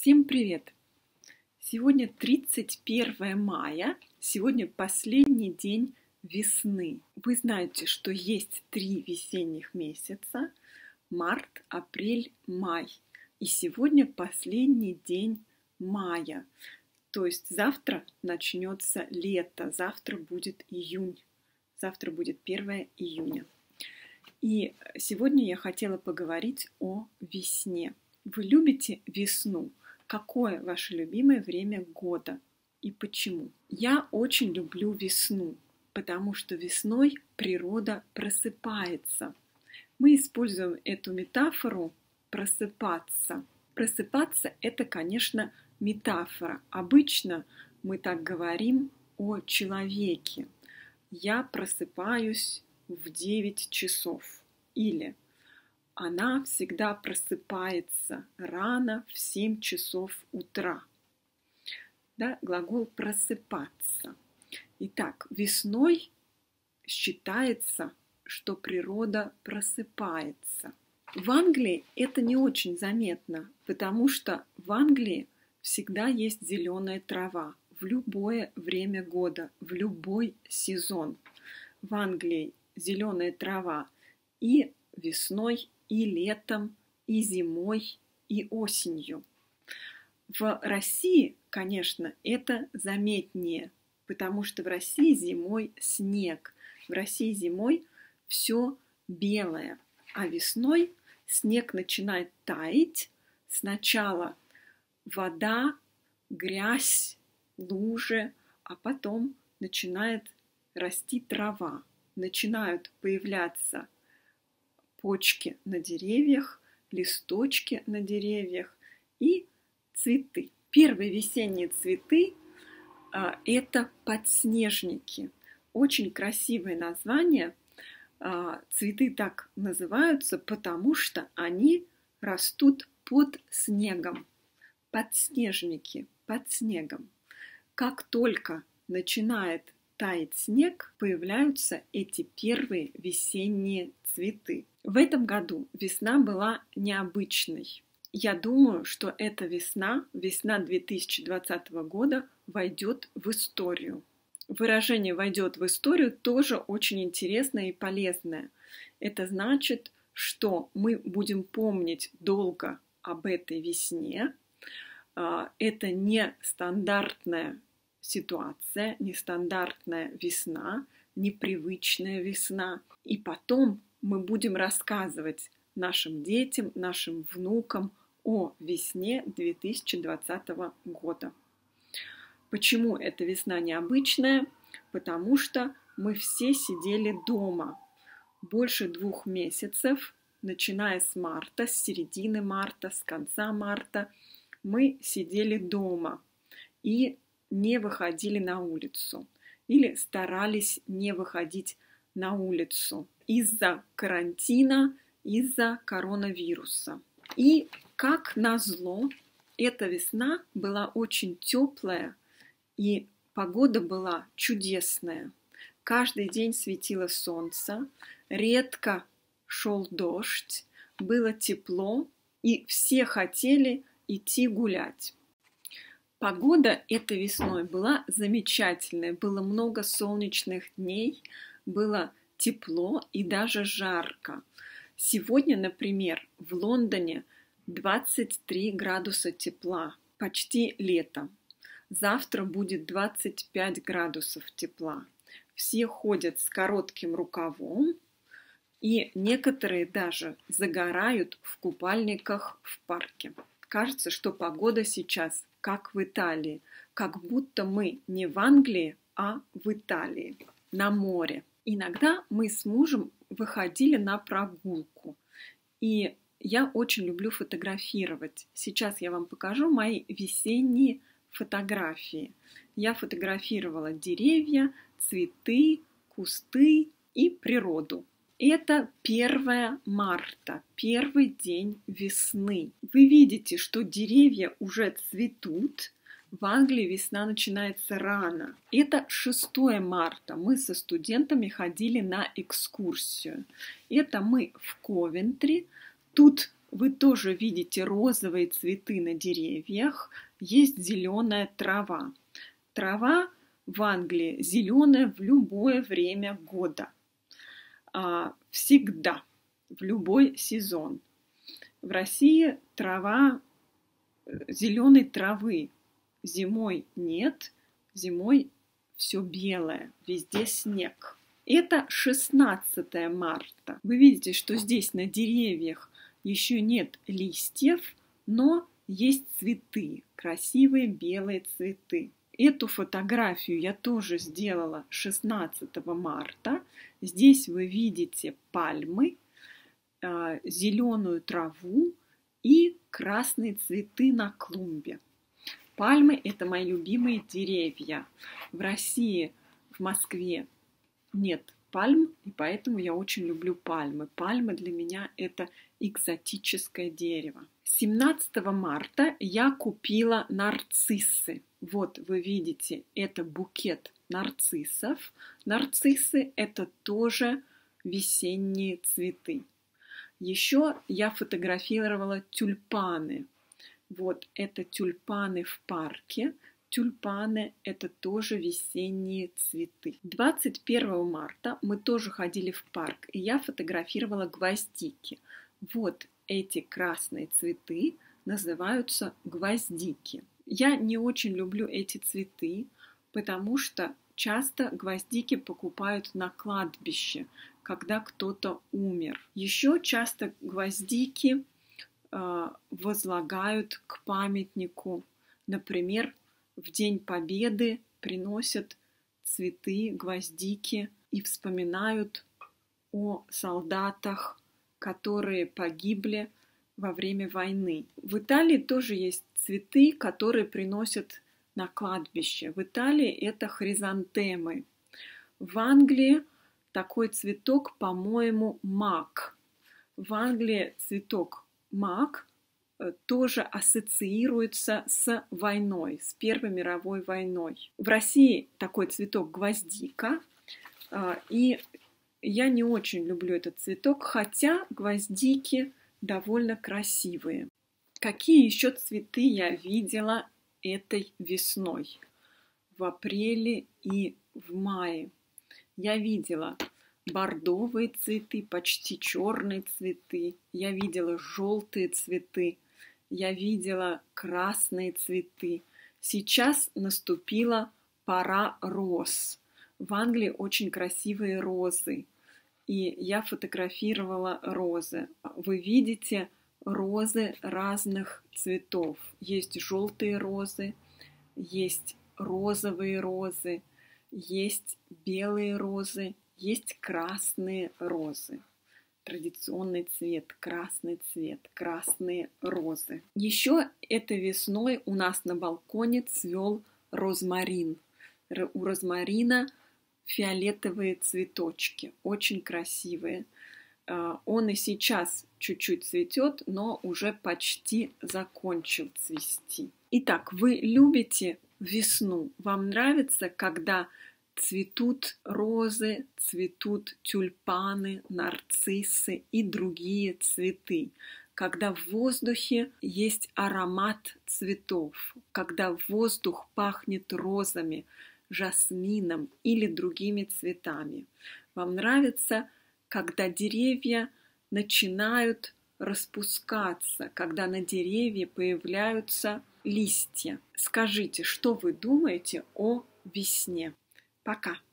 Всем привет! Сегодня 31 мая, сегодня последний день весны. Вы знаете, что есть три весенних месяца – март, апрель, май. И сегодня последний день мая. То есть завтра начнется лето, завтра будет июнь, завтра будет 1 июня. И сегодня я хотела поговорить о весне. Вы любите весну? Какое ваше любимое время года и почему? Я очень люблю весну, потому что весной природа просыпается. Мы используем эту метафору просыпаться. Просыпаться – это, конечно, метафора. Обычно мы так говорим о человеке. Я просыпаюсь в 9 часов. Или она всегда просыпается рано в 7 часов утра. Да, глагол просыпаться. Итак, весной считается, что природа просыпается. В Англии это не очень заметно, потому что в Англии всегда есть зеленая трава в любое время года, в любой сезон. В Англии зеленая трава и весной, и летом, и зимой, и осенью. В России, конечно, это заметнее, потому что в России зимой снег, в России зимой все белое, а весной снег начинает таять. Сначала вода, грязь, лужи, а потом начинает расти трава, начинают появляться почки на деревьях, листочки на деревьях и цветы. Первые весенние цветы а, – это подснежники. Очень красивое название. А, цветы так называются, потому что они растут под снегом. Подснежники под снегом. Как только начинает таять снег, появляются эти первые весенние цветы. В этом году весна была необычной. Я думаю, что эта весна, весна 2020 года, войдет в историю. Выражение «войдет в историю» тоже очень интересное и полезное. Это значит, что мы будем помнить долго об этой весне. А, это не стандартная ситуация, нестандартная весна, непривычная весна. И потом мы будем рассказывать нашим детям, нашим внукам о весне 2020 года. Почему эта весна необычная? Потому что мы все сидели дома больше двух месяцев, начиная с марта, с середины марта, с конца марта, мы сидели дома и не выходили на улицу или старались не выходить на улицу из-за карантина, из-за коронавируса. И как назло, эта весна была очень теплая и погода была чудесная. Каждый день светило солнце, редко шел дождь, было тепло, и все хотели идти гулять. Погода этой весной была замечательная, было много солнечных дней, было тепло и даже жарко. Сегодня, например, в Лондоне 23 градуса тепла, почти лето. Завтра будет 25 градусов тепла. Все ходят с коротким рукавом, и некоторые даже загорают в купальниках в парке. Кажется, что погода сейчас как в Италии, как будто мы не в Англии, а в Италии, на море. Иногда мы с мужем выходили на прогулку, и я очень люблю фотографировать. Сейчас я вам покажу мои весенние фотографии. Я фотографировала деревья, цветы, кусты и природу. Это 1 марта, первый день весны. Вы видите, что деревья уже цветут. В Англии весна начинается рано. Это 6 марта. Мы со студентами ходили на экскурсию. Это мы в Ковентри. Тут вы тоже видите розовые цветы на деревьях, есть зеленая трава. Трава в Англии зеленая в любое время года. А, всегда, в любой сезон. В России трава, э, зеленой травы зимой нет, зимой все белое, везде снег. Это 16 марта. Вы видите, что здесь на деревьях еще нет листьев, но есть цветы, красивые белые цветы. Эту фотографию я тоже сделала 16 марта. Здесь вы видите пальмы, а, зеленую траву и красные цветы на клумбе. Пальмы – это мои любимые деревья. В России, в Москве нет пальм, и поэтому я очень люблю пальмы. Пальмы для меня – это экзотическое дерево. 17 марта я купила нарциссы. Вот вы видите, это букет нарциссов. Нарциссы – это тоже весенние цветы. Еще я фотографировала тюльпаны. Вот это тюльпаны в парке. Тюльпаны – это тоже весенние цветы. 21 марта мы тоже ходили в парк, и я фотографировала гвоздики. Вот эти красные цветы называются гвоздики. Я не очень люблю эти цветы, потому что часто гвоздики покупают на кладбище, когда кто-то умер. Еще часто гвоздики э, возлагают к памятнику. Например, в День Победы приносят цветы, гвоздики и вспоминают о солдатах, которые погибли во время войны. В Италии тоже есть цветы, которые приносят на кладбище. В Италии это хризантемы. В Англии такой цветок, по-моему, мак. В Англии цветок мак тоже ассоциируется с войной, с Первой мировой войной. В России такой цветок гвоздика, э, и я не очень люблю этот цветок, хотя гвоздики довольно красивые. Какие еще цветы я видела этой весной? В апреле и в мае я видела бордовые цветы, почти черные цветы, я видела желтые цветы, я видела красные цветы. Сейчас наступила пора роз. В Англии очень красивые розы, и я фотографировала розы. Вы видите розы разных цветов. Есть желтые розы, есть розовые розы, есть белые розы, есть красные розы. Традиционный цвет, красный цвет, красные розы. Еще этой весной у нас на балконе цвел розмарин. У розмарина фиолетовые цветочки, очень красивые. А, он и сейчас чуть-чуть цветет, но уже почти закончил цвести. Итак, вы любите весну? Вам нравится, когда цветут розы, цветут тюльпаны, нарциссы и другие цветы? когда в воздухе есть аромат цветов, когда воздух пахнет розами, жасмином или другими цветами. Вам нравится, когда деревья начинают распускаться, когда на деревья появляются листья. Скажите, что вы думаете о весне? Пока!